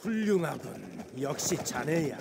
훌륭하군. 역시 자네야.